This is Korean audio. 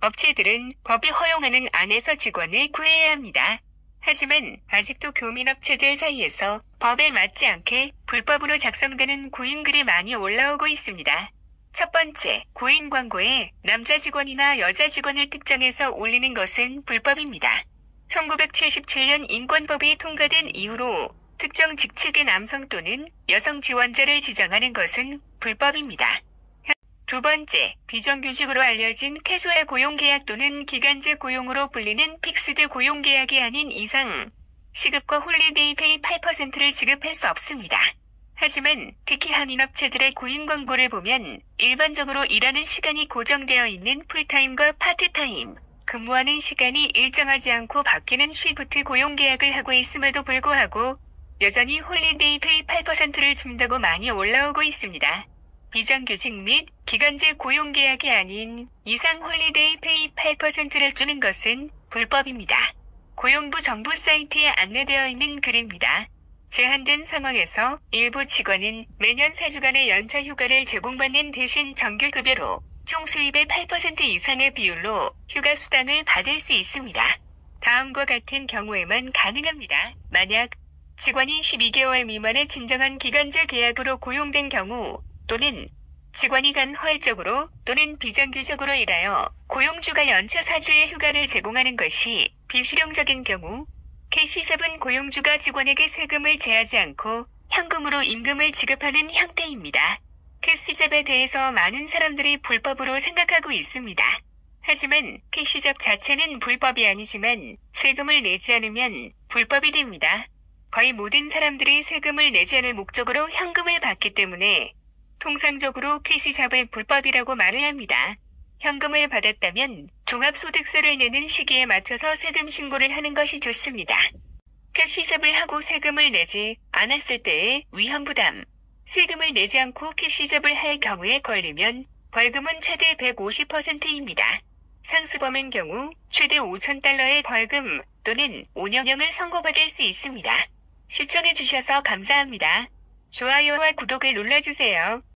업체들은 법이 허용하는 안에서 직원을 구해야 합니다. 하지만 아직도 교민업체들 사이에서 법에 맞지 않게 불법으로 작성되는 구인글이 많이 올라오고 있습니다. 첫 번째, 구인 광고에 남자 직원이나 여자 직원을 특정해서 올리는 것은 불법입니다. 1977년 인권법이 통과된 이후로 특정 직책의 남성 또는 여성 지원자를 지정하는 것은 불법입니다. 두 번째, 비정규직으로 알려진 캐수얼 고용계약 또는 기간제 고용으로 불리는 fixed 고용계약이 아닌 이상 시급과 holiday pay 8%를 지급할 수 없습니다. 하지만 특히 한인업체들의 구인 광고를 보면 일반적으로 일하는 시간이 고정되어 있는 풀타임과 파트타임, 근무하는 시간이 일정하지 않고 바뀌는 shift 고용계약을 하고 있음에도 불구하고 여전히 holiday pay 8%를 준다고 많이 올라오고 있습니다. 비정규직 및 기간제 고용계약이 아닌 이상 holiday pay 8%를 주는 것은 불법입니다. 고용부 정부 사이트에 안내되어 있는 글입니다. 제한된 상황에서 일부 직원은 매년 4주간의 연차 휴가를 제공받는 대신 정규급여로 총 수입의 8% 이상의 비율로 휴가 수당을 받을 수 있습니다. 다음과 같은 경우에만 가능합니다. 만약 직원이 12개월 미만의 진정한 기간제 계약으로 고용된 경우 또는 직원이 간헐적으로 또는 비정규적으로 일하여 고용주가 연차 4주의 휴가를 제공하는 것이 비실용적인 경우 캐시잡은 고용주가 직원에게 세금을 제하지 않고 현금으로 임금을 지급하는 형태입니다. 캐시잡에 대해서 많은 사람들이 불법으로 생각하고 있습니다. 하지만 캐시잡 자체는 불법이 아니지만 세금을 내지 않으면 불법이 됩니다. 거의 모든 사람들이 세금을 내지 않을 목적으로 현금을 받기 때문에 통상적으로 캐시잡을 불법이라고 말을 합니다. 현금을 받았다면 종합소득세를 내는 시기에 맞춰서 세금 신고를 하는 것이 좋습니다. 캐시잡을 하고 세금을 내지 않았을 때의 위험 부담. 세금을 내지 않고 캐시잡을 할 경우에 걸리면 벌금은 최대 150%입니다. 상습범인 경우 최대 5,000달러의 벌금 또는 5년형을 선고받을 수 있습니다. 시청해주셔서 감사합니다. 좋아요와 구독을 눌러주세요.